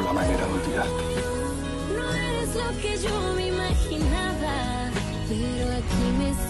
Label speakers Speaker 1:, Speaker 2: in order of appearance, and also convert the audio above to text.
Speaker 1: la manera de olvidarte.
Speaker 2: No es lo que yo me imaginaba, pero aquí me siento.